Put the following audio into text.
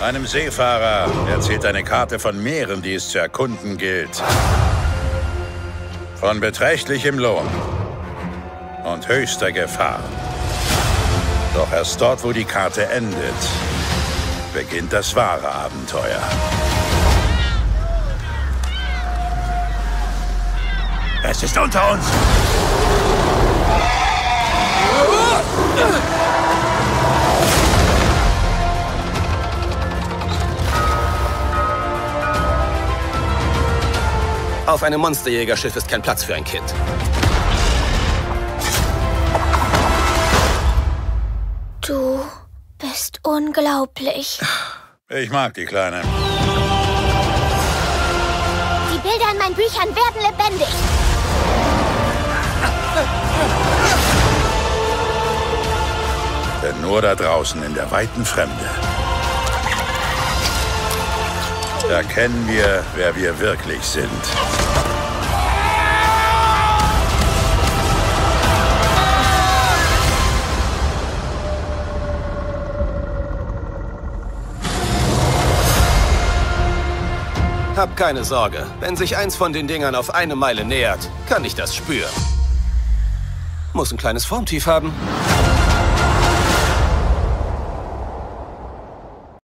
Einem Seefahrer erzählt eine Karte von Meeren, die es zu erkunden gilt. Von beträchtlichem Lohn und höchster Gefahr. Doch erst dort, wo die Karte endet, beginnt das wahre Abenteuer. Es ist unter uns! Auf einem Monsterjägerschiff ist kein Platz für ein Kind. Du bist unglaublich. Ich mag die Kleine. Die Bilder in meinen Büchern werden lebendig. Denn nur da draußen in der weiten Fremde erkennen wir, wer wir wirklich sind. Hab keine Sorge. Wenn sich eins von den Dingern auf eine Meile nähert, kann ich das spüren. Muss ein kleines Formtief haben.